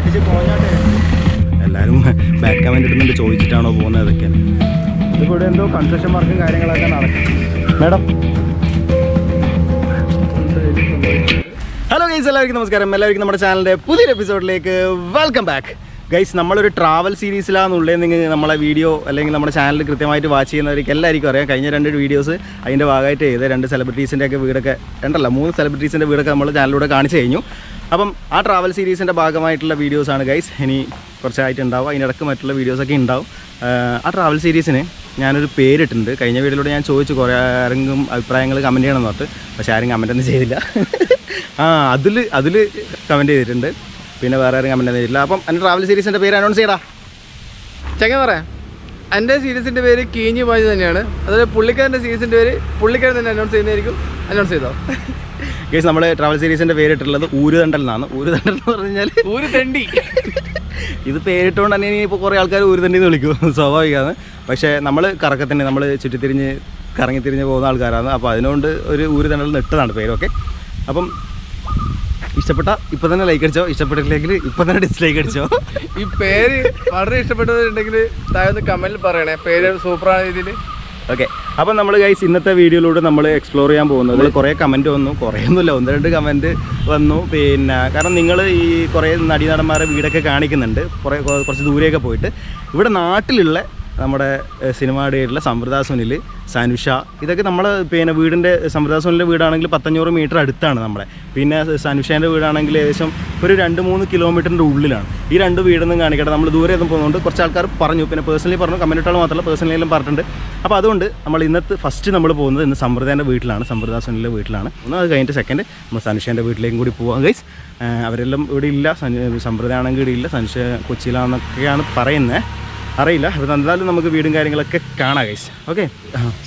അടിച്ച് പോഞ്ഞാട്ടെ എല്ലാവരും back comment ഇടുന്നുണ്ട് ചോദിച്ചിട്ടാണോ പോകുന്നത് അതൊക്കെ? ഇതിപ്പോൾ ഇവിടെ എന്തോ കൺസ്ട്രക്ഷൻ വർക്കും കാര്യങ്ങളൊക്കെ നടക്കും. മേഡം. ഹലോ ഗൈസ് എല്ലാവർക്കും നമസ്കാരം. എല്ലാവർക്കും നമ്മുടെ ചാനലിന്റെ പുതിയൊരു എപ്പിസോഡിലേക്ക് വെൽക്കം ബാക്ക് ഗൈസ് നമ്മളൊരു ട്രാവൽ സീരീസിലാണെന്നുള്ളത് നിങ്ങൾ നമ്മളെ വീഡിയോ അല്ലെങ്കിൽ നമ്മുടെ ചാനൽ കൃത്യമായിട്ട് വാച്ച് ചെയ്യുന്നവർക്ക് എല്ലാവർക്കും അറിയാം. കഴിഞ്ഞ രണ്ട് വീഡിയോസ് അതിന്റെ ഭാഗമായിട്ട് ചെയ്ത് രണ്ട് സെലിബ്രിറ്റീസിന്റെ ഒക്കെ വീടൊക്കെ രണ്ടല്ല മൂന്ന് സെലിബ്രിറ്റീസിന്റെ വീടൊക്കെ നമ്മൾ ചാനലിലൂടെ കാണിച്ചു കഴിഞ്ഞു. അപ്പം ആ ട്രാവൽ സീരീസിന്റെ ഭാഗമായിട്ടുള്ള വീഡിയോസാണ് ഗൈസ് ഇനി കുറച്ചായിട്ട് ഉണ്ടാവും അതിനിടക്ക് മറ്റുള്ള വീഡിയോസൊക്കെ ഉണ്ടാവും. ആ ട്രാവൽ സീരീസിന് ഞാനൊരു പേരിട്ടുണ്ട് കഴിഞ്ഞ വീഡിയോയിലൂടെ ഞാൻ ചോദിച്ചു കുറേ ആരെങ്കിലും അഭിപ്രായങ്ങൾ കമന്റ് ചെയ്യണം എന്ന് പറഞ്ഞിട്ട്. പക്ഷേ ആരും കമന്റ് ഒന്നും ചെയ്തില്ല. ആ അതിൽ അതിൽ കമന്റ് ചെയ്തിട്ടുണ്ട്. പിന്നെ വേറെ ആരും കമന്റ് ചെയ്തില്ല. അപ്പം എന്റെ ട്രാവൽ സീരീസിന്റെ പേര് അനൗൺസ് ചെയ്യടാ. ചെങ്ങ പറയാം എന്റെ സീരീസിന്റെ പേര് കീഞ്ഞു പോയത് തന്നെയാണ്. അതുപോലെ പുള്ളിക്കാരന്റെ സീരീസിന്റെ പേര് പുള്ളിക്കാരൻ തന്നെ അനൗൺസ് ചെയ്യുന്നതായിരിക്കും. അനൗൺസ് ചെയ്തോ? ഗേസ് നമ്മൾ ട്രാവൽ സീരീസിന്റെ പേരിട്ടുള്ളത് ഊരുതണ്ടൽ എന്നാണ് ഊരുതണ്ടൽ എന്ന് പറഞ്ഞു കഴിഞ്ഞാൽ ഒരു ഇത് പേരിട്ടുകൊണ്ട് തന്നെ ഇനി ഇപ്പോൾ കുറേ ആൾക്കാർ ഊരുതണ്ടി എന്ന് വിളിക്കും. സ്വാഭാവികമാണ്. പക്ഷേ നമ്മൾ കറക്കത്തിന് നമ്മൾ ചുറ്റിത്തിരിഞ്ഞ് കറങ്ങിത്തിരിഞ്ഞ് പോകുന്ന ആൾക്കാരാണ്. അപ്പോൾ അതിനുകൊണ്ട് ഒരു ഊരുതണ്ടൽ നിട്ടതാണ് പേരൊക്കെ അപ്പം ഇഷ്ടപ്പെട്ട ഇപ്പം തന്നെ ലൈക്ക് അടിച്ചോ? ഇഷ്ടപ്പെട്ടില്ലെങ്കിൽ ഇപ്പം തന്നെ ഡിസ്ലൈക്ക് അടിച്ചോ? ഈ പേര് വളരെ ഇഷ്ടപ്പെട്ടതുണ്ടെങ്കിൽ താഴെ ഒന്ന് കമന്റിൽ പറയണേ. പേര് സൂപ്പറാണ് രീതിയിൽ ഓക്കെ അപ്പം നമ്മൾ ഗൈസ് ഇന്നത്തെ വീഡിയോയിലൂടെ നമ്മൾ എക്സ്പ്ലോർ ചെയ്യാൻ പോകുന്നത് നമ്മൾ കുറേ കമന്റ് വന്നു. കുറേ ഒന്നുമില്ല. ഒന്ന് രണ്ട് കമന്റ് വന്നു. പിന്നെ കാരണം നിങ്ങൾ ഈ കുറേ നടീനടന്മാരെ വീടൊക്കെ കാണിക്കുന്നുണ്ട്. കുറേ കുറച്ച് ദൂരെയൊക്കെ പോയിട്ട്. ഇവിടെ നാട്ടിലുള്ള നമ്മുടെ സിനിമയുടെയായിട്ടുള്ള സമൃദ്ധ സുനിൽ സനുഷ ഇതൊക്കെ നമ്മൾ പിന്നെ വീടിന്റെ സമൃദ്ധ സുനിലിന്റെ വീടാണെങ്കിൽ പത്തഞ്ഞൂറ് മീറ്റർ അടുത്താണ് നമ്മളെ. പിന്നെ സനുഷേന്റെ വീടാണെങ്കിൽ ഏകദേശം ഒരു രണ്ട് മൂന്ന് കിലോമീറ്ററിന്റെ ഉള്ളിലാണ്. ഈ രണ്ട് വീടൊന്നും കാണിക്കട്ടെ നമ്മൾ ദൂരെ ഒന്നും പോകുന്നതുകൊണ്ട് കുറച്ച് ആൾക്കാർ പറഞ്ഞു. പിന്നെ പേഴ്സണലി പറഞ്ഞു. കമ്മ്യൂണിറ്റികൾ മാത്രമല്ല പേഴ്സണലിയിലും പറഞ്ഞിട്ടുണ്ട്. അപ്പോൾ അതുകൊണ്ട് നമ്മൾ ഇന്നത്തെ ഫസ്റ്റ് നമ്മൾ പോകുന്നത് ഇന്ന് സമൃദ്ധേന്റെ വീട്ടിലാണ്. സമൃദ്ധ സുനിലിന്റെ വീട്ടിലാണ്. ഒന്ന് അത് കഴിഞ്ഞിട്ട് സെക്കൻഡ് നമ്മൾ സനുഷേന്റെ വീട്ടിലേക്കും കൂടി പോവാം ഗൈസ് അവരെല്ലാം ഇവിടെ ഇല്ല. ആണെങ്കിൽ ഇവിടെ ഇല്ല. സനുഷ കൊച്ചിയിലാണെന്നൊക്കെയാണ് പറയുന്നത് അറിയില്ല. അപ്പോൾ എന്തായാലും നമുക്ക് വീടും കാര്യങ്ങളൊക്കെ കാണാം ഗൈസ് ഓക്കെ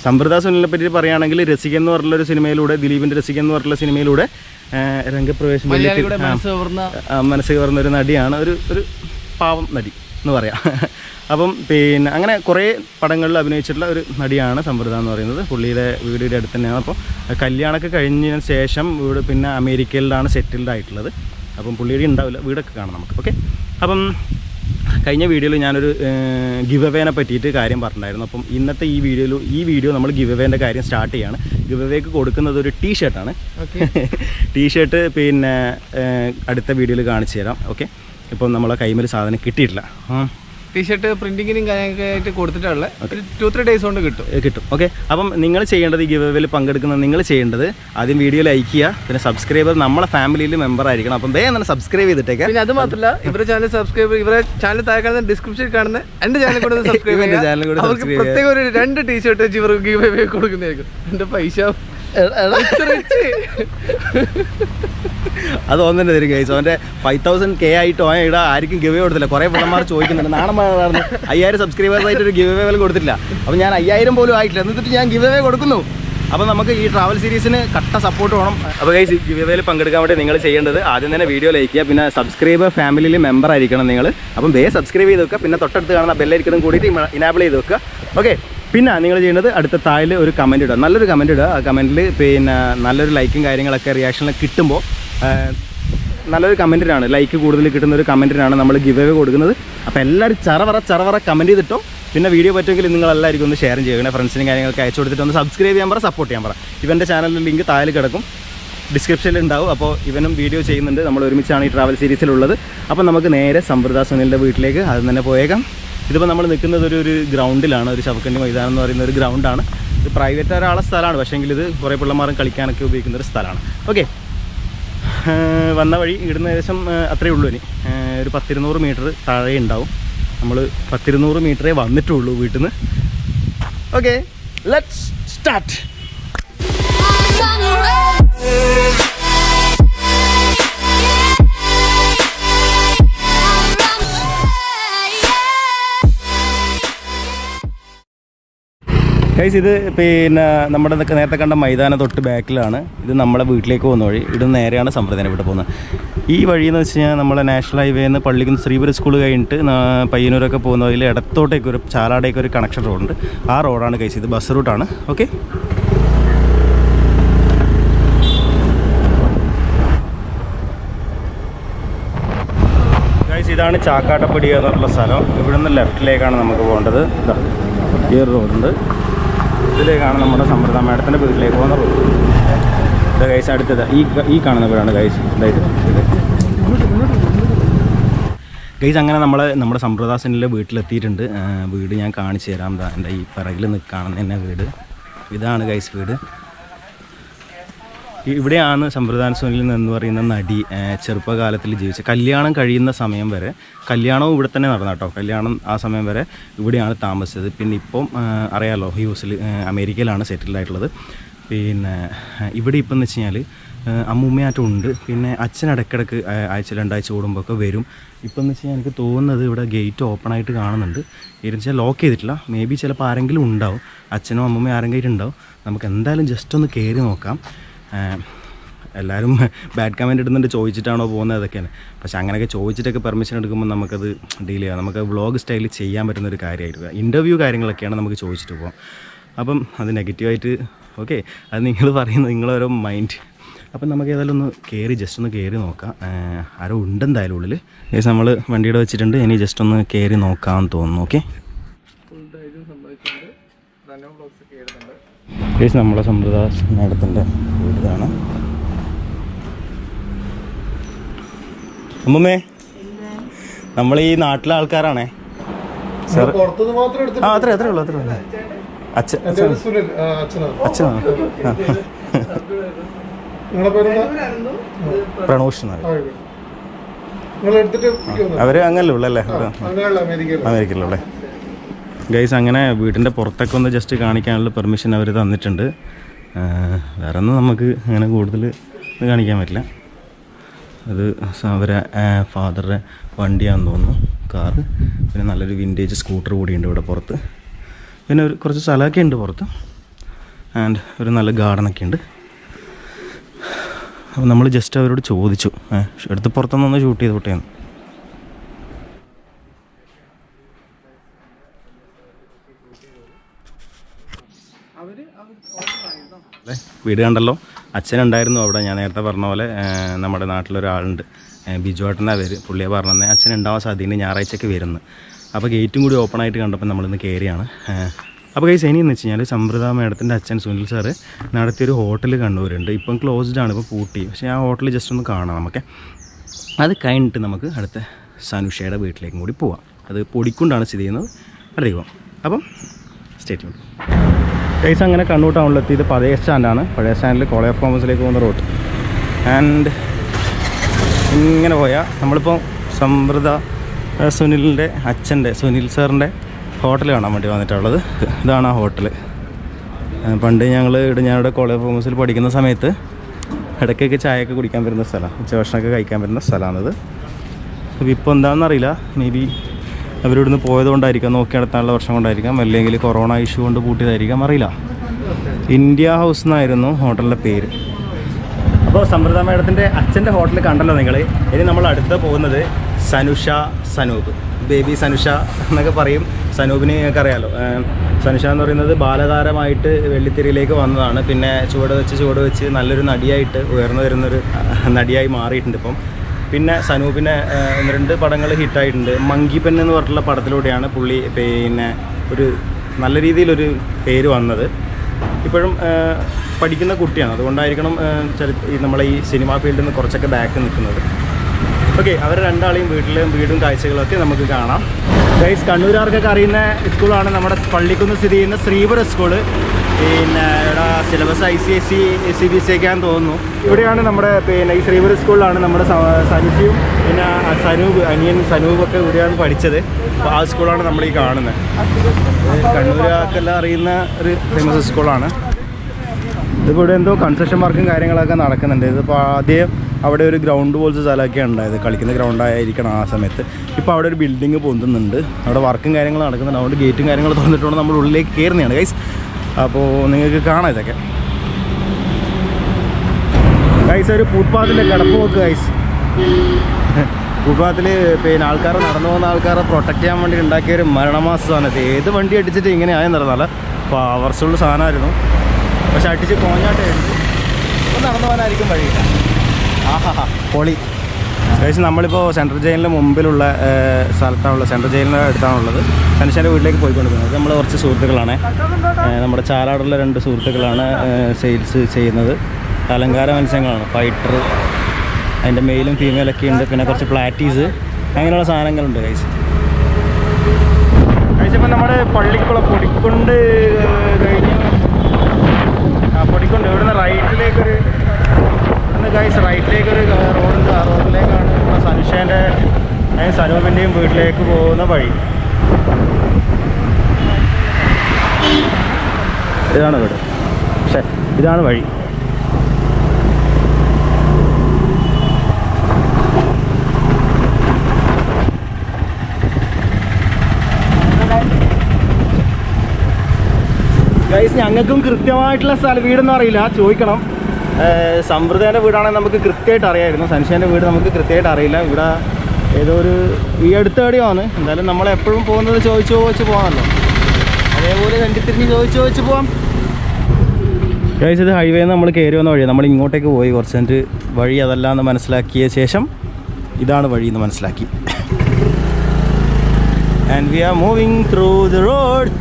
സമൃദ്ധ സുനിലിനെ പറ്റി പറയുകയാണെങ്കിൽ രസികൻ എന്ന് പറഞ്ഞുള്ള സിനിമയിലൂടെ ദിലീപിന്റെ രസികൻ എന്ന് പറഞ്ഞുള്ള സിനിമയിലൂടെ രംഗപ്രവേശം മനസ്സ് കവർന്ന ഒരു നടിയാണ്. ഒരു ഒരു പാവം നടി എന്ന് പറയാം. അപ്പം പിന്നെ അങ്ങനെ കുറേ പടങ്ങളിൽ അഭിനയിച്ചിട്ടുള്ള ഒരു നടിയാണ് സമ്പ്രദ എന്ന് പറയുന്നത്. പുള്ളിയുടെ വീടിന്റെ അടുത്ത് തന്നെയാണ്. അപ്പോൾ കല്യാണമൊക്കെ കഴിഞ്ഞതിന് ശേഷം വീട് പിന്നെ അമേരിക്കയിലാണ് സെറ്റിൽഡ് ആയിട്ടുള്ളത്. അപ്പം പുള്ളിയുടെ ഉണ്ടാവില്ല. വീടൊക്കെ കാണാം നമുക്ക്. ഓക്കെ അപ്പം കഴിഞ്ഞ വീഡിയോയിൽ ഞാനൊരു ഗിവ് അവേനെ പറ്റിയിട്ട് കാര്യം പറഞ്ഞിട്ടുണ്ടായിരുന്നു. അപ്പം ഇന്നത്തെ ഈ വീഡിയോയിൽ ഈ വീഡിയോ നമ്മൾ ഗിവ് അവേന്റെ കാര്യം സ്റ്റാർട്ട് ചെയ്യാണ്. ഗിവ് അവേക്ക് കൊടുക്കുന്നത് ഒരു ടീ ഷർട്ടാണ് ടീ ഷർട്ട് പിന്നെ അടുത്ത വീഡിയോയിൽ കാണിച്ചു തരാം. ഓക്കെ? ഇപ്പം നമ്മളെ കൈമൊരു സാധനം കിട്ടിയിട്ടില്ല. ടീഷർട്ട് പ്രിന്റിങ്ങിനും കാര്യങ്ങളൊക്കെ ആയിട്ട് കൊടുത്തിട്ടുള്ളത്. ഒരു ടു ത്രീ ഡേയ്സ് കൊണ്ട് കിട്ടും. കിട്ടും. ഓക്കെ. അപ്പം നിങ്ങൾ ചെയ്യേണ്ടത് ഈ ഗിവ് പങ്കെടുക്കുന്നത് പങ്കെടുക്കുന്ന നിങ്ങൾ ചെയ്യേണ്ടത് ആദ്യം വീഡിയോ ലൈക്ക് ചെയ്യുക പിന്നെ സബ്സ്ക്രൈബർ നമ്മളെ ഫാമിലിയിൽ മെമ്പർ ആയിരിക്കണം. അപ്പം വേഗം തന്നെ സബ്സ്ക്രൈബ് ചെയ്തിട്ടേക്കാം. പിന്നെ അത് മാത്രമല്ല ഇവരുടെ ചാനൽ സബ്സ്ക്രൈബ് ഇവരെ ചാനൽ താഴെ കാണുന്ന ഡിസ്ക്രിപ്ഷൻ കാണുന്ന എന്റെ ചാനൽ കൂടെ സബ്സ്ക്രൈബ് ചെയ്യുന്ന ചാനൽ കൂടെ അവർക്ക് പ്രത്യേക ഒരു രണ്ട് ടീഷർട്ട് വെച്ച് ഇവർക്ക് ഗീവ് അവേ കൊടുക്കുന്നതായിരിക്കും. എന്റെ പൈസ അത് ഒന്നെ തരും കേസ് അവന്റെ ഫൈവ് തൗസൻഡ് കെ ആയിട്ട് അവൻ ഇവിടെ ആർക്കും ഗിവ് കൊടുത്തില്ല. കുറേ പിള്ളമാർ ചോദിക്കുന്നുണ്ട് നാണം മാറുന്നു അയ്യായിരം സബ്സ്ക്രൈബേഴ്സ് ആയിട്ട് ഒരു ഗിവ് പോലും കൊടുത്തില്ല അപ്പോൾ ഞാൻ അയ്യായിരം പോലും ആയിട്ടില്ല. എന്നിട്ട് ഞാൻ ഗിവ് കൊടുക്കുന്നു. അപ്പോൾ നമുക്ക് ഈ ട്രാവൽ സീരീസിന് കട്ട സപ്പോർട്ട് വേണം. അപ്പോൾ ഗൈസ് ഗിവ് അവേയിൽ പങ്കെടുക്കാൻ വേണ്ടി നിങ്ങൾ ചെയ്യേണ്ടത് ആദ്യം തന്നെ വീഡിയോ ലൈക്ക് ചെയ്യുക. പിന്നെ സബ്സ്ക്രൈബ് ഫാമിലിയിൽ മെമ്പർ ആയിരിക്കണം നിങ്ങൾ അപ്പം വേ സബ്സ്ക്രൈബ് ചെയ്ത് വെക്കുക. പിന്നെ തൊട്ടടുത്ത് കാണുന്ന ബെല്ലൈക്കണും കൂടിയിട്ട് ഇനാബിൾ ചെയ്ത് വെക്കുക. ഓക്കെ പിന്നെ നിങ്ങൾ ചെയ്യേണ്ടത് അടുത്ത താഴിൽ ഒരു കമന്റ് ഇടുക. നല്ലൊരു കമന്റ് ഇടുക. ആ കമന്റിൽ പിന്നെ നല്ലൊരു ലൈക്കും കാര്യങ്ങളൊക്കെ റിയാക്ഷനൊക്കെ കിട്ടുമ്പോൾ നല്ലൊരു കമന്റിനാണ് ലൈക്ക് കൂടുതൽ കിട്ടുന്ന ഒരു കമന്റിനാണ് നമ്മൾ ഗിവ് അവേ കൊടുക്കുന്നത്. അപ്പോൾ എല്ലാവരും ചറവറ ചറവറ കമന്റ് ചെയ്തിട്ടോ. പിന്നെ വീഡിയോ പറ്റുമെങ്കിൽ നിങ്ങൾ എല്ലാവർക്കും ഒന്ന് ഷെയർ ചെയ്യണേ ഫ്രണ്ട്സിനും കാര്യങ്ങളൊക്കെ അയച്ചു കൊടുത്തിട്ട് ഒന്ന് സബ്സ്ക്രൈബ് ചെയ്യാൻ പറ സപ്പോർട്ട് ചെയ്യാൻ പറ. ഇവന്റെ ചാനലിൽ ലിങ്ക് താഴെ കിടക്കും. ഡിസ്ക്രിപ്ഷനിൽ ഉണ്ടാവും. അപ്പോൾ ഇവനും വീഡിയോ ചെയ്യുന്നുണ്ട്. നമ്മൾ ഒരുമിച്ചാണ് ഈ ട്രാവൽ സീരീസിലുള്ളത് അപ്പോൾ നമുക്ക് നേരെ സമൃദ്ധ സുനിലിന്റെ വീട്ടിലേക്ക് അത് തന്നെ പോയേക്കാം. ഇതിപ്പോൾ നമ്മൾ നിൽക്കുന്നത് ഒരു ഒരു ഗ്രൗണ്ടിലാണ് ഒരു ശവക്കണ്ടി മൈതാനം എന്ന് പറയുന്ന ഒരു ഗ്രൗണ്ടാണ്. ഇത് പ്രൈവറ്റ് ഒരാളെ സ്ഥലമാണ് പക്ഷേങ്കിൽ ഇത് കുറേ പിള്ളമാരും കളിക്കാനൊക്കെ ഉപയോഗിക്കുന്ന ഒരു സ്ഥലമാണ്. ഓക്കെ. വന്ന വഴി ഇവിടുന്ന് ഏകദേശം അത്രയേ ഉള്ളൂ ഇനി. ഒരു പത്തിരുന്നൂറ് മീറ്റർ താഴെ ഉണ്ടാവും. നമ്മൾ പത്തിരുന്നൂറ് മീറ്ററേ വന്നിട്ടുള്ളൂ വീട്ടിൽ നിന്ന് ഓക്കെ ലെറ്റ്സ് സ്റ്റാർട്ട് ഗൈസ് ഇത് പിന്നെ നമ്മുടെ നേരത്തെ കണ്ട മൈതാന തൊട്ട് ബാക്കിലാണ്. ഇത് നമ്മുടെ വീട്ടിലേക്ക് പോകുന്ന വഴി. ഇവിടുന്ന് നേരെയാണ് സമ്പ്രദായം ഇവിടെ പോകുന്നത്. ഈ വഴി എന്ന് വെച്ച് കഴിഞ്ഞാൽ നമ്മളെ നാഷണൽ ഹൈവേയിൽ നിന്ന് പള്ളിക്ക് ശ്രീപുരം സ്കൂൾ കഴിഞ്ഞിട്ട് പയ്യന്നൂരൊക്കെ പോകുന്ന വഴിയിൽ ഇടത്തോട്ടേക്ക് ഒരു ചാലാടേക്ക് ഒരു കണക്ഷൻ റോഡുണ്ട് ആ റോഡാണ് ഗൈസ് ഇത് ബസ് റൂട്ടാണ് ഓക്കെ ഗൈസ് ഇതാണ് ചാക്കാട്ടപ്പടി എന്ന് പറഞ്ഞ സ്ഥലം. ഇവിടുന്ന് ലെഫ്റ്റിലേക്കാണ് നമുക്ക് പോകേണ്ടത്. ഈ റോഡുണ്ട് ഇതിലേക്കാണ് നമ്മുടെ സമൃദ്ധ മേഡത്തിന്റെ വീട്ടിലേക്ക് പോകുന്ന റോഡ് ഇത് കൈസ് അടുത്തത്. ഈ ഈ കാണുന്ന വീടാണ് കൈസ് അതായത് ഗൈസ് അങ്ങനെ നമ്മൾ നമ്മുടെ സമ്പ്രദാസനിലെ വീട്ടിലെത്തിയിട്ടുണ്ട്. വീട് ഞാൻ കാണിച്ചു തരാം. എന്താ എന്റെ ഈ പിറകിൽ നിൽക്കുകയാണ് എന്നെ വീട്. ഇതാണ് ഗൈസ് വീട്. ഇവിടെയാണ് സമ്പ്രദാന സുനിൽ എന്ന് പറയുന്ന നടി ചെറുപ്പകാലത്തിൽ ജീവിച്ച കല്യാണം കഴിയുന്ന സമയം വരെ കല്യാണവും ഇവിടെ തന്നെ നടന്ന കേട്ടോ. കല്യാണം ആ സമയം വരെ ഇവിടെയാണ് താമസിച്ചത്. പിന്നെ ഇപ്പം അറിയാലോ ഹ്യൂസിൽ അമേരിക്കയിലാണ് സെറ്റിൽഡ് ആയിട്ടുള്ളത്. പിന്നെ ഇവിടെ ഇപ്പം എന്ന് വെച്ച് കഴിഞ്ഞാൽ അമ്മൂമ്മയായിട്ടും ഉണ്ട്. പിന്നെ അച്ഛൻ ഇടയ്ക്കിടയ്ക്ക് ആഴ്ച രണ്ടാഴ്ച കൂടുമ്പോഴൊക്കെ വരും. ഇപ്പം എന്ന് വെച്ച് കഴിഞ്ഞാൽ എനിക്ക് തോന്നുന്നത് ഇവിടെ ഗേറ്റ് ഓപ്പൺ ആയിട്ട് കാണുന്നുണ്ട്. എന്ന് വെച്ചാൽ ലോക്ക് ചെയ്തിട്ടില്ല. മേ ബി ചിലപ്പോൾ ആരെങ്കിലും ഉണ്ടാവും. അച്ഛനോ അമ്മൂമ്മയോ ആരെങ്കിലും ഉണ്ടാവും. നമുക്ക് എന്തായാലും ജസ്റ്റ് ഒന്ന് കയറി നോക്കാം. എല്ലാവരും ബാഡ് കമന്റ് ഇടുന്നുണ്ട് ചോദിച്ചിട്ടാണോ പോകുന്നത് അതൊക്കെയാണ്. പക്ഷേ അങ്ങനെയൊക്കെ ചോദിച്ചിട്ടൊക്കെ പെർമിഷൻ എടുക്കുമ്പോൾ നമുക്കത് ഡീൽ ചെയ്യാം. നമുക്ക് വ്ളോഗ് സ്റ്റൈലിൽ ചെയ്യാൻ പറ്റുന്ന ഒരു കാര്യമായിരിക്കും. ഇന്റർവ്യൂ കാര്യങ്ങളൊക്കെയാണ് നമുക്ക് ചോദിച്ചിട്ട് പോകാം അപ്പം അത് നെഗറ്റീവായിട്ട് ഓക്കെ അത് നിങ്ങൾ പറയുന്നത് നിങ്ങളോരോ മൈൻഡ് അപ്പം നമുക്ക് ഏതായാലും ഒന്ന് കയറി ജസ്റ്റ് ഒന്ന് കയറി നോക്കാം. ആരോ ഉണ്ടെന്തായാലും ഉള്ളിൽ ഏകദേശം നമ്മൾ വണ്ടിയുടെ വെച്ചിട്ടുണ്ട്. ഇനി ജസ്റ്റ് ഒന്ന് കയറി നോക്കാമെന്ന് തോന്നുന്നു ഓക്കെ ഫുൾ ഡൈറ്റും സംഭവിച്ചിട്ടുണ്ട് ബ്ലോഗ്സ് ഒക്കെ ഏകദേശം നമ്മളെ സമ്പ്രദായ മേഡത്തിന്റെ വീടാണ്. അമ്മമ്മേ നമ്മൾ ഈ നാട്ടിലെ ആൾക്കാരാണേ. സാർ ആ അത്രേ അത്രേ ഉള്ളൂ അത്രേ ഉള്ളൂ. അച്ഛൻ അച്ഛനാണ്. പ്രണോഷ് അവർ ഉള്ളൂ അല്ലേ അമേരിക്കയിലുള്ള. ഗൈസ് അങ്ങനെ വീടിന്റെ പുറത്തൊക്കെ ഒന്ന് ജസ്റ്റ് കാണിക്കാനുള്ള പെർമിഷൻ അവർ തന്നിട്ടുണ്ട്. വേറെ ഒന്നും നമുക്ക് അങ്ങനെ കൂടുതൽ കാണിക്കാൻ പറ്റില്ല. അത് അവരെ ഫാദറുടെ വണ്ടിയാണെന്ന് തോന്നുന്നു കാറ്. പിന്നെ നല്ലൊരു വിന്റേജ് സ്കൂട്ടർ കൂടിയുണ്ട് ഇവിടെ പുറത്ത്. പിന്നെ ഒരു കുറച്ച് സ്ഥലമൊക്കെ ഉണ്ട് പുറത്ത്. ആൻഡ് ഒരു നല്ല ഗാർഡനൊക്കെ ഉണ്ട്. അപ്പോൾ നമ്മൾ ജസ്റ്റ് അവരോട് ചോദിച്ചു. എടുത്ത് എടുത്ത് പുറത്തുനിന്നൊന്ന് ഷൂട്ട് ചെയ്ത് വിട്ടേന്ന്. വീട് കണ്ടല്ലോ. അച്ഛനുണ്ടായിരുന്നു അവിടെ. ഞാൻ നേരത്തെ പറഞ്ഞ പോലെ നമ്മുടെ നാട്ടിലൊരാളുണ്ട്. ബിജു ഏട്ടനാ പേര്. പുള്ളിയെ പറഞ്ഞത് അച്ഛൻ ഉണ്ടാവാൻ സാധ്യതയുണ്ട്. ഞായറാഴ്ചയ്ക്ക് വരുന്നു. അപ്പോൾ ഗേറ്റും കൂടി ഓപ്പൺ ആയിട്ട് കണ്ടപ്പോൾ നമ്മളിന്ന് കയറിയാണ് അപ്പോൾ കൈസ് ഇനി എന്ന് വെച്ച് കഴിഞ്ഞാൽ സമ്പ്രദായ മേഡത്തിന്റെ അച്ഛൻ സുനിൽ സാറ് നടത്തിയൊരു ഹോട്ടൽ കണ്ണൂരുണ്ട് ഇപ്പം ക്ലോസ്ഡ് ആണ് ഇപ്പോൾ പൂട്ടി. പക്ഷേ ആ ഹോട്ടൽ ജസ്റ്റ് ഒന്ന് കാണാം നമുക്ക്. അത് കഴിഞ്ഞിട്ട് നമുക്ക് അടുത്ത സനുഷയുടെ വീട്ടിലേക്കും കൂടി പോവാം. അത് പൊടിക്കൊണ്ടാണ് സ്ഥിതി ചെയ്യുന്നത്. അടുത്തേക്ക് പോവാം അപ്പം സ്റ്റേറ്റ് കേസ് അങ്ങനെ കണ്ണൂർ ടൗണിലെത്തി ഇത് പഴയ സ്റ്റാൻഡാണ് പഴയ സ്റ്റാൻഡിൽ കോളേജ് ഓഫ് കോമേഴ്സിലേക്ക് പോകുന്ന റോഡ് ആൻഡ് ഇങ്ങനെ പോയാൽ നമ്മളിപ്പോൾ സമൃദ്ധ സുനിലിന്റെ അച്ഛന്റെ സുനിൽ സാറിന്റെ ഹോട്ടൽ കാണാൻ വേണ്ടി വന്നിട്ടുള്ളത്. ഇതാണ് ആ ഹോട്ടൽ പണ്ട് ഞങ്ങൾ ഇവിടെ ഞാനിവിടെ കോളേജ് ഓഫ് കോമേഴ്സിൽ പഠിക്കുന്ന സമയത്ത് ഇടയ്ക്കൊക്കെ ചായയൊക്കെ കുടിക്കാൻ വരുന്ന സ്ഥലമാണ് ഉച്ചഭക്ഷണമൊക്കെ കഴിക്കാൻ വരുന്ന സ്ഥലമാണിത് ഇപ്പോൾ എന്താണെന്നറിയില്ല മേ ബി അവരിവിടുന്ന് പോയതുകൊണ്ടായിരിക്കാം നോക്കി നടത്താനുള്ള വർഷം കൊണ്ടായിരിക്കാം. അല്ലെങ്കിൽ കൊറോണ ഇഷ്യൂ കൊണ്ട് പൂട്ടിയതായിരിക്കാം അറിയില്ല. ഇന്ത്യ ഹൗസ് എന്നായിരുന്നു ഹോട്ടലിന്റെ പേര്. അപ്പോൾ സമൃദ്ധ മേഡത്തിന്റെ അച്ഛന്റെ ഹോട്ടൽ കണ്ടല്ലോ നിങ്ങൾ ഇനി നമ്മൾ അടുത്ത് പോകുന്നത് സനുഷ സനൂപ്. ബേബി സനുഷ എന്നൊക്കെ പറയും. സനൂപിനെ നിങ്ങൾക്ക് അറിയാലോ. സനുഷ എന്ന് പറയുന്നത് ബാലതാരമായിട്ട് വെള്ളിത്തിരയിലേക്ക് വന്നതാണ്. പിന്നെ ചുവട് വെച്ച് ചുവട് വെച്ച് നല്ലൊരു നടിയായിട്ട് ഉയർന്നു വരുന്നൊരു നടിയായി മാറിയിട്ടുണ്ട് ഇപ്പം. പിന്നെ സനൂപിനെ ഒന്ന് രണ്ട് പടങ്ങൾ ഹിറ്റായിട്ടുണ്ട്. മങ്കി പെൻ എന്ന് പറഞ്ഞിട്ടുള്ള പടത്തിലൂടെയാണ് പുള്ളി പിന്നെ ഒരു നല്ല രീതിയിലൊരു പേര് വന്നത്. ഇപ്പോഴും പഠിക്കുന്ന കുട്ടിയാണ്. അതുകൊണ്ടായിരിക്കണം ചരി നമ്മളെ ഈ സിനിമാ ഫീൽഡിൽ നിന്ന് കുറച്ചൊക്കെ ബാക്ക് നിൽക്കുന്നത്. ഓക്കെ അവർ രണ്ടാളെയും വീട്ടിലെയും വീടും കാഴ്ചകളൊക്കെ നമുക്ക് കാണാം. ഗൈസ് കണ്ണൂരാർക്കൊക്കെ അറിയുന്ന സ്കൂളാണ് നമ്മുടെ പള്ളിക്കുന്ന് സ്ഥിതി ചെയ്യുന്ന ശ്രീപുര സ്കൂൾ. പിന്നെ ഇവിടെ syllabus I C S C C B S തോന്നുന്നു. ഇവിടെയാണ് നമ്മുടെ പിന്നെ ഈ ശ്രീപുര സ്കൂളിലാണ് നമ്മുടെ സ- സനുഷിയും പിന്നെ സനൂപ് അനിയൻ സനൂപൊക്കെ ഇവിടെയാണ് പഠിച്ചത്. അപ്പോൾ ആ സ്കൂളാണ് നമ്മൾ ഈ കാണുന്നത്. കണ്ണൂരാർക്കെല്ലാം അറിയുന്ന ഒരു ഫേമസ് സ്കൂളാണ്. ഇതിപ്പോൾ ഇവിടെ എന്തോ കൺസ്ട്രക്ഷൻ വർക്കും കാര്യങ്ങളൊക്കെ നടക്കുന്നുണ്ട്. ഇതിപ്പോൾ ആദ്യം അവിടെ ഒരു ഗ്രൗണ്ട് പോലത്തെ സ്ഥലമൊക്കെ ഉണ്ടായത്. കളിക്കുന്ന ഗ്രൗണ്ട് ആയിരിക്കണം ആ സമയത്ത്. ഇപ്പോൾ അവിടെ ഒരു ബിൽഡിങ് പൊന്തുന്നുണ്ട്. അവിടെ വർക്കും കാര്യങ്ങളും നടക്കുന്നുണ്ട്. അതുകൊണ്ട് ഗേറ്റും കാര്യങ്ങളും തുറന്നിട്ടുണ്ട് നമ്മൾ ഉള്ളിലേക്ക് കയറുന്നതാണ് ഗൈസ് അപ്പോൾ നിങ്ങൾക്ക് കാണാം ഇതൊക്കെ. ഗൈസ് ഒരു ഫുട്പാത്തിന്റെ കിടപ്പ് നോക്ക് ഗൈസ് ഫുട്പാത്തിൽ പിന്നെ ആൾക്കാരെ നടന്നു പോകുന്ന ആൾക്കാരെ പ്രൊട്ടക്ട് ചെയ്യാൻ വേണ്ടി ഉണ്ടാക്കിയ ഒരു മരണമാസ സാധനത്തിൽ ഏത് വണ്ടി അടിച്ചിട്ട് ഇങ്ങനെ ആയെന്ന് പറഞ്ഞാൽ പവർഫുൾ സാധനമായിരുന്നു. പക്ഷെ അടിച്ച് കോഞ്ഞാട്ടായിരുന്നു നടന്നു പോകാനായിരിക്കും വഴിയില്ല. പൊളി. കഴിച്ച് നമ്മളിപ്പോൾ സെൻട്രൽ ജയിലിന്റെ മുമ്പിലുള്ള സ്ഥലത്താണുള്ളത്. സെൻട്രൽ ജയിലിന്റെ അടുത്താണുള്ളത്. തനിശാന്റെ വീട്ടിലേക്ക് പോയിക്കൊണ്ടിരിക്കുന്നത്. നമ്മൾ കുറച്ച് സുഹൃത്തുക്കളാണ്. നമ്മുടെ ചാലാടുള്ള രണ്ട് സുഹൃത്തുക്കളാണ് സെയിൽസ് ചെയ്യുന്നത്. അലങ്കാര മത്സ്യങ്ങളാണ്. ഫൈറ്റർ അതിന്റെ മെയിലും ഫീമെയിലൊക്കെ ഉണ്ട്. പിന്നെ കുറച്ച് പ്ലാറ്റീസ് അങ്ങനെയുള്ള സാധനങ്ങളുണ്ട് കഴിച്ച് കഴിച്ചപ്പോൾ നമ്മുടെ പള്ളിക്കുളം പൊടിക്കൊണ്ട് കഴിഞ്ഞ്. ആ പൊടിക്കൊണ്ട്. ഇവിടുന്ന് റൈറ്റിലേക്കൊരു ഇവിടുന്ന് റൈറ്റിലേക്ക് ഒരു റോഡുണ്ട് ആ റോഡിലേക്കാണ് നമ്മുടെ സനുഷേന്റെ സനൂപിന്റെയും വീട്ടിലേക്ക് പോകുന്ന വഴി. ഇതാണ് വീട് പക്ഷേ ഇതാണ് വഴി. ഗൈസ് ഞങ്ങൾക്കും കൃത്യമായിട്ടുള്ള സ്ഥല വീടൊന്നും അറിയില്ല. ചോദിക്കണം. സമ്പ്രദായന്റെ വീടാണെങ്കിൽ നമുക്ക് കൃത്യമായിട്ട് അറിയായിരുന്നു. സൻഷേന്റെ വീട് നമുക്ക് കൃത്യമായിട്ട് അറിയില്ല. ഇവിടെ ഏതോ ഒരു ഈ അടുത്ത എവിടെയാണ് എന്തായാലും നമ്മൾ എപ്പോഴും പോകുന്നത് ചോദിച്ചു ചോദിച്ച് പോകാമല്ലോ അതേപോലെ കണ്ടിത്തിരിഞ്ഞ് ചോദിച്ചു ചോദിച്ച് പോവാം. കഴിച്ചത് ഇത് ഹൈവേ നമ്മൾ കയറി വന്ന വഴി നമ്മൾ ഇങ്ങോട്ടേക്ക് പോയി. കുറച്ച് എന്റെ വഴി അതല്ല എന്ന് മനസ്സിലാക്കിയ ശേഷം ഇതാണ് വഴി എന്ന് മനസ്സിലാക്കി. And we are moving through the road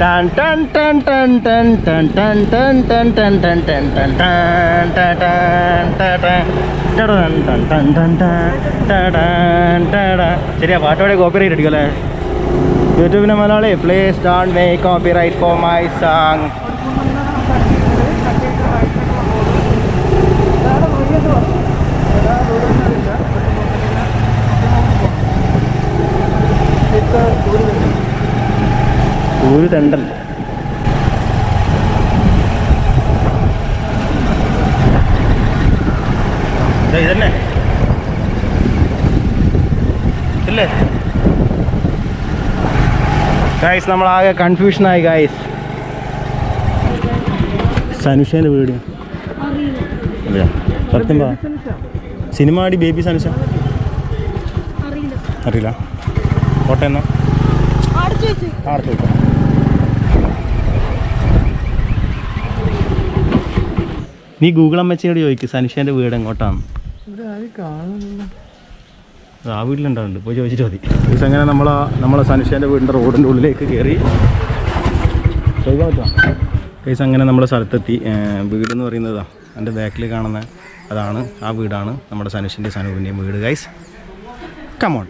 Tan tan tan tan tan tan tan tan tan tan tan tan tan tan tan tan tan tan tan tan tan ശരിയാ പാട്ടോടെ കോപ്പിറൈറ്റ് അടിക്കും അല്ലേ യൂട്യൂബിലെ Malayali please don't make copyright for my song ഒരു തണ്ടല്ല. ദേ ഇതന്നെ. ഇല്ലേ? Guys നമ്മളാകെ കൺഫ്യൂഷനായി guys സനുഷേന്റെ വീട്. സത്യം പറ. സിനിമാടി ബേബി സനുഷ. അറിയില്ല. കോട്ടയം എന്നാ. ആർത്ത് നീ ഗൂഗിൾ അമ്മച്ചിയോട് ചോദിക്കും സനുഷേന്റെ വീട് എങ്ങോട്ടാണ് ആ വീട്ടിലുണ്ടാവുന്നുണ്ട്. പോയി ചോദിച്ചിട്ട് മതി. ദിവസം അങ്ങനെ നമ്മൾ നമ്മളെ സനുഷേന്റെ വീടിന്റെ റോഡിന്റെ ഉള്ളിലേക്ക് കയറി ചോദിക്കാൻ പറ്റുമോ കേസ് അങ്ങനെ നമ്മളെ സ്ഥലത്തെത്തി. വീട് എന്ന് പറയുന്നതാ. എന്റെ ബാക്കിൽ കാണുന്ന അതാണ് ആ വീടാണ് നമ്മുടെ സനുഷിന്റെ സനൂപിന്റെയും വീട് ഗൈസ് കമോൺ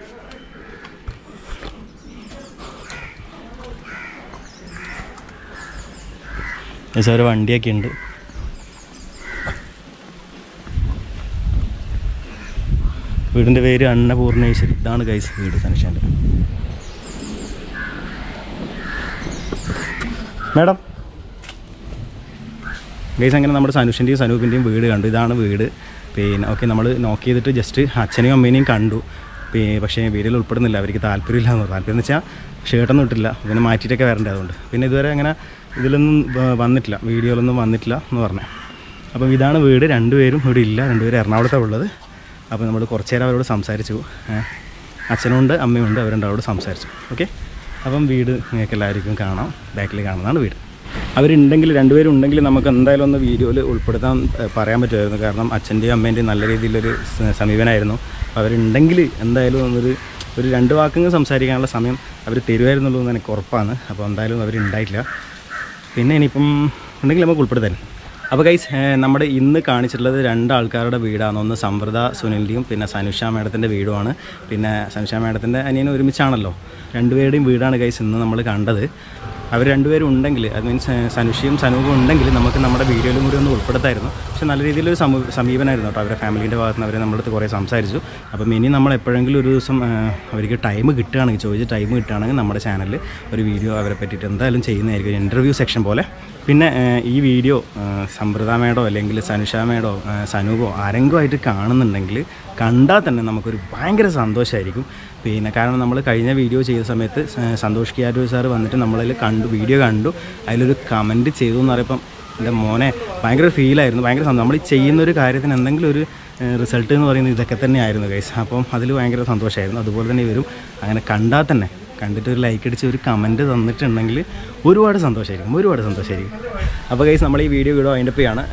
ഒരു വണ്ടിയൊക്കെ ഉണ്ട്. വീടിന്റെ പേര് അന്നപൂർണേശ്വരി. ഇതാണ് ഗൈസ് വീട് സനുഷാന്റെ മേഡം. ഗൈസ് അങ്ങനെ നമ്മുടെ സനുഷിന്റെയും സനൂപിന്റെയും വീട് കണ്ടു. ഇതാണ് വീട്. പിന്നെ ഓക്കെ നമ്മൾ നോക്ക് ചെയ്തിട്ട് ജസ്റ്റ് അച്ഛനെയും അമ്മേനെയും കണ്ടു. പക്ഷേ വീഡിയോയിൽ ഉൾപ്പെടുന്നില്ല. അവർക്ക് താല്പര്യമില്ല എന്ന് താല്പര്യം എന്ന് വെച്ചാൽ ഷർട്ടൊന്നും ഇട്ടില്ല പിന്നെ മാറ്റിയിട്ടൊക്കെ വരേണ്ടത് അതുകൊണ്ട്. പിന്നെ ഇതുവരെ അങ്ങനെ ഇതിലൊന്നും വന്നിട്ടില്ല. വീഡിയോയിലൊന്നും വന്നിട്ടില്ല എന്ന് പറഞ്ഞു. അപ്പം ഇതാണ് വീട്. രണ്ടുപേരും ഇവിടെ ഇല്ല. രണ്ടുപേരും എറണാകുളത്താണ് ഉള്ളത്. അപ്പോൾ നമ്മൾ കുറച്ച് നേരം അവരോട് സംസാരിച്ചു. അച്ഛനുണ്ട് അമ്മയുണ്ട് അവരുണ്ട് സംസാരിച്ചു. ഓക്കെ? അപ്പം വീട് നിങ്ങൾക്ക് എല്ലാവർക്കും കാണാം. ബാക്കിൽ കാണുന്നതാണ് വീട്. അവരുണ്ടെങ്കിൽ രണ്ടുപേരും ഉണ്ടെങ്കിൽ നമുക്ക് എന്തായാലും ഒന്ന് വീഡിയോയിൽ ഉൾപ്പെടുത്താൻ പറയാൻ പറ്റുമായിരുന്നു. കാരണം അച്ഛന്റെയും അമ്മേന്റെയും നല്ല രീതിയിലൊരു സമീപനമായിരുന്നു അവരുണ്ടെങ്കിൽ എന്തായാലും ഒന്നൊരു ഒരു രണ്ട് വാക്കങ്ങൾ സംസാരിക്കാനുള്ള സമയം അവർ തരുമായിരുന്നുള്ളൂ എന്ന് എനിക്ക് ഉറപ്പാണ്. അപ്പോൾ എന്തായാലും അവരുണ്ടായിട്ടില്ല. പിന്നെ ഇനിയിപ്പം ഉണ്ടെങ്കിൽ നമുക്ക് ഉൾപ്പെടുത്താൻ. അപ്പോൾ ഗൈസ് നമ്മുടെ ഇന്ന് കാണിച്ചിട്ടുള്ളത് രണ്ട് ആൾക്കാരുടെ വീടാണ്. ഒന്ന് സമൃദ്ധ സുനിലിന്റെയും പിന്നെ സനുഷ മേഡത്തിന്റെ വീടുമാണ്. പിന്നെ സനുഷ മേഡത്തിന്റെ അനിയനും ഒരുമിച്ചാണല്ലോ. രണ്ടുപേരുടെയും വീടാണ് ഗൈസ് ഇന്ന് നമ്മൾ കണ്ടത്. അവർ രണ്ടുപേരും ഉണ്ടെങ്കിൽ അത് മീൻസ് സനുഷിയും സനൂപും ഉണ്ടെങ്കിൽ നമുക്ക് നമ്മുടെ വീഡിയോയിലും കൂടി ഒന്ന് ഉൾപ്പെടുത്തായിരുന്നു. പക്ഷേ നല്ല രീതിയിലൊരു സമീ സമീപനമായിരുന്നു കേട്ടോ. അവരുടെ ഫാമിലീന്റെ ഭാഗത്ത് നിന്ന് അവർ നമ്മളടുത്ത് കുറേ സംസാരിച്ചു. അപ്പം ഇനി നമ്മൾ എപ്പോഴെങ്കിലും ഒരു ദിവസം അവർക്ക് ടൈം കിട്ടുകയാണെങ്കിൽ ചോദിച്ച് ടൈം കിട്ടുകയാണെങ്കിൽ നമ്മുടെ ചാനലിൽ ഒരു വീഡിയോ അവരെ പറ്റിയിട്ട് എന്തായാലും ചെയ്യുന്നതായിരിക്കും. ഇന്റർവ്യൂ സെക്ഷൻ പോലെ. പിന്നെ ഈ വീഡിയോ സമ്പ്രദാമേടോ അല്ലെങ്കിൽ സനുഷാമേടോ സനൂപോ ആരെങ്കിലും ആയിട്ട് കാണുന്നുണ്ടെങ്കിൽ കണ്ടാൽ തന്നെ നമുക്കൊരു ഭയങ്കര സന്തോഷമായിരിക്കും പിന്നെ കാരണം നമ്മൾ കഴിഞ്ഞ വീഡിയോ ചെയ്ത സമയത്ത് സന്തോഷ് കിയാറ്റോ സാർ വന്നിട്ട് നമ്മളതിൽ കണ്ടു വീഡിയോ കണ്ടു. അതിലൊരു കമന്റ് ചെയ്തു എന്ന് പറയുമ്പം എന്റെ മോനെ ഭയങ്കര ഫീലായിരുന്നു ഭയങ്കര നമ്മൾ ചെയ്യുന്ന ഒരു കാര്യത്തിന് എന്തെങ്കിലും ഒരു റിസൾട്ട് എന്ന് പറയുന്നത് ഇതൊക്കെ തന്നെയായിരുന്നു ഗൈസ് അപ്പം അതിൽ ഭയങ്കര സന്തോഷമായിരുന്നു അതുപോലെ തന്നെ ഇവരും അങ്ങനെ കണ്ടാൽ തന്നെ കണ്ടിട്ട് ഒരു ലൈക്ക് അടിച്ച് ഒരു കമന്റ് തന്നിട്ടുണ്ടെങ്കിൽ ഒരുപാട് സന്തോഷമായിരിക്കും ഒരുപാട് സന്തോഷമായിരിക്കും അപ്പോൾ കൈസ് നമ്മൾ ഈ വീഡിയോ വീഡിയോ അതിന്റെ ആണ്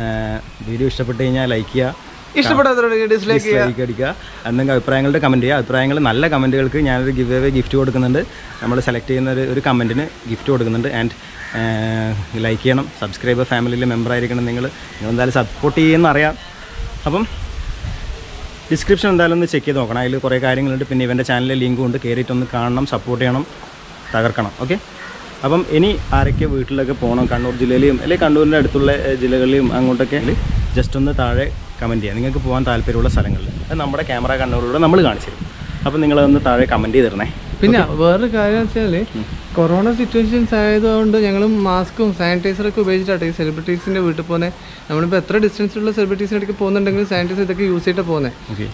വീഡിയോ ഇഷ്ടപ്പെട്ട് കഴിഞ്ഞാൽ ലൈക്ക് ചെയ്യുക. ഇഷ്ടപ്പെടാത്തവരുടെ ഡിസ്ലൈക്ക് അടിക്കുക. എന്തെങ്കിലും അഭിപ്രായങ്ങളുടെ കമന്റ് ചെയ്യുക. അഭിപ്രായങ്ങൾ നല്ല കമന്റുകൾക്ക് ഞാനൊരു ഗിവ് അവേ ഗിഫ്റ്റ് കൊടുക്കുന്നുണ്ട്. നമ്മൾ സെലക്ട് ചെയ്യുന്ന ഒരു ഒരു കമന്റിന് ഗിഫ്റ്റ് കൊടുക്കുന്നുണ്ട്. ആൻഡ് ലൈക്ക് ചെയ്യണം. സബ്സ്ക്രൈബർ ഫാമിലിയിലെ മെമ്പർ ആയിരിക്കണം നിങ്ങൾ. നിങ്ങൾ എന്തായാലും സപ്പോർട്ട് ചെയ്യുമെന്ന് അറിയാം. അപ്പം ഡിസ്ക്രിപ്ഷൻ എന്തായാലും ഒന്ന് ചെക്ക് ചെയ്ത് നോക്കണം. അതിൽ കുറേ കാര്യങ്ങളുണ്ട്. പിന്നെ ഇവന്റെ ചാനലിലെ ലിങ്കും ഉണ്ട്. കയറിയിട്ടൊന്ന് കാണണം സപ്പോർട്ട് ചെയ്യണം തകർക്കണം. ഓക്കെ അപ്പം ഇനി ആരൊക്കെ വീട്ടിലൊക്കെ പോകണം കണ്ണൂർ ജില്ലയിലെയും അല്ലെങ്കിൽ കണ്ണൂരിന്റെ അടുത്തുള്ള ജില്ലകളിലെയും അങ്ങോട്ടൊക്കെ ജസ്റ്റ് ഒന്ന് താഴെ കമന്റ് ചെയ്യാം. നിങ്ങൾക്ക് പോകാൻ താല്പര്യമുള്ള സ്ഥലങ്ങളിൽ. അത് നമ്മുടെ ക്യാമറ കണ്ണൂരിലൂടെ നമ്മൾ കാണിച്ചു തരും. അപ്പം നിങ്ങളതൊന്ന് താഴെ കമന്റ് ചെയ്തിരുന്നേ പിന്നെ വേറൊരു കാര്യം വെച്ചാൽ കൊറോണ സിറ്റുവേഷൻസ് ആയതുകൊണ്ട് ഞങ്ങൾ മാസ്കും സാനിറ്റൈസറൊക്കെ ഉപയോഗിച്ചിട്ടാണ് ഈ സെലിബ്രിറ്റീസിന്റെ വീട്ടിൽ പോകുന്നത് നമ്മളിപ്പോൾ എത്ര ഡിസ്റ്റൻസിലുള്ള സെലിബ്രിറ്റീസിന്റെ അടുത്ത് പോകുന്നുണ്ടെങ്കിലും സാനിറ്റൈസർ ഇതൊക്കെ യൂസ് ചെയ്തിട്ട് പോകുന്നത്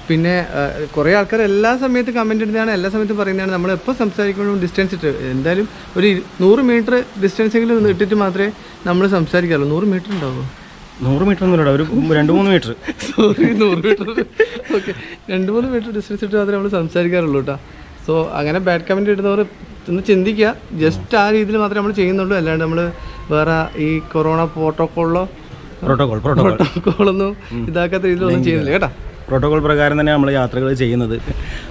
പിന്നെ കുറേ ആൾക്കാർ എല്ലാ സമയത്തും കമന്റ് ഇടുന്നതാണ് എല്ലാ സമയത്തും പറയുന്നതാണ്. നമ്മൾ എപ്പോൾ സംസാരിക്കുമ്പോഴും ഡിസ്റ്റൻസ് ഇട്ട് എന്തായാലും ഒരു നൂറ് മീറ്റർ ഡിസ്റ്റൻസെങ്കിലും ഇട്ടിട്ട് മാത്രമേ നമ്മൾ സംസാരിക്കാറുള്ളൂ. നൂറ് മീറ്റർ ഉണ്ടാവുമോ നൂറ് മീറ്റർ ഒന്നുമില്ല ഒരു രണ്ട് മൂന്ന് മീറ്റർ സോറി നൂറ് മീറ്റർ ഓക്കെ രണ്ട് മൂന്ന് മീറ്റർ ഡിസ്റ്റൻസ് ഇട്ട് മാത്രമേ നമ്മൾ സംസാരിക്കാറുള്ളൂ കേട്ടോ സോ അങ്ങനെ ബാഡ് കമന്റ് ഇടുന്നവർ ഒന്ന് ചിന്തിക്കുക. ജസ്റ്റ് ആ രീതിയിൽ മാത്രമേ നമ്മൾ ചെയ്യുന്നുള്ളൂ. അല്ലാണ്ട് നമ്മൾ വേറെ ഈ കൊറോണ പ്രോട്ടോക്കോളിലോ പ്രോട്ടോകോൾ പ്രോട്ടോകോളൊന്നും ഇതാക്കാത്ത രീതിയിലൊന്നും ചെയ്യുന്നില്ല. കേട്ടോ? പ്രോട്ടോകോൾ പ്രകാരം തന്നെ നമ്മൾ യാത്രകൾ ചെയ്യുന്നത്.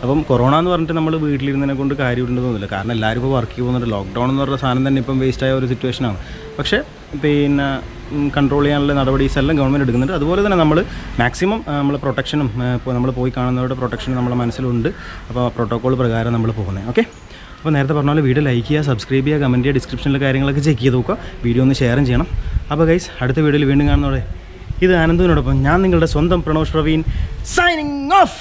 അപ്പം കൊറോണ എന്ന് പറഞ്ഞിട്ട് നമ്മൾ വീട്ടിലിരുന്നതിനെ കൊണ്ട് കാര്യമുണ്ടെന്ന് തോന്നുന്നില്ല. കാരണം എല്ലാവരും ഇപ്പോൾ വർക്ക് പോകുന്നുണ്ട് ലോക്ക്ഡൗൺ എന്ന് പറഞ്ഞ സാധനം തന്നെ ഇപ്പം വേസ്റ്റ് ആയ ഒരു സിറ്റുവേഷനാണ് പക്ഷേ പിന്നെ കൺട്രോൾ ചെയ്യാനുള്ള നടപടീസ് എല്ലാം ഗവൺമെന്റ് എടുക്കുന്നുണ്ട്. അതുപോലെ തന്നെ നമ്മൾ മാക്സിമം നമ്മൾ പ്രൊട്ടക്ഷനും ഇപ്പോൾ നമ്മൾ പോയി കാണുന്നവരുടെ പ്രൊട്ടക്ഷനും നമ്മുടെ മനസ്സിലുണ്ട്. അപ്പോൾ പ്രോട്ടോകോൾ പ്രകാരം നമ്മൾ പോകുന്നത്. ഓക്കെ അപ്പോൾ നേരത്തെ പറഞ്ഞ പോലെ വീഡിയോ ലൈക്ക് ചെയ്യുക സബ്സ്ക്രൈബ് ചെയ്യുക കമന്റ് ചെയ്യുക ഡിസ്ക്രിപ്ഷനിലെ കാര്യങ്ങളൊക്കെ ചെക്ക് ചെയ്ത് നോക്കുക. വീഡിയോ ഒന്ന് ഷെയറും ചെയ്യണം. അപ്പോൾ ഗൈസ് അടുത്ത വീഡിയോയിൽ വീണ്ടും കാണുന്നതോടെ ഇത് ആനന്ദിനോടൊപ്പം ഞാൻ നിങ്ങളുടെ സ്വന്തം പ്രണോഷ് പ്രവീൺ സൈനിങ് ഓഫ്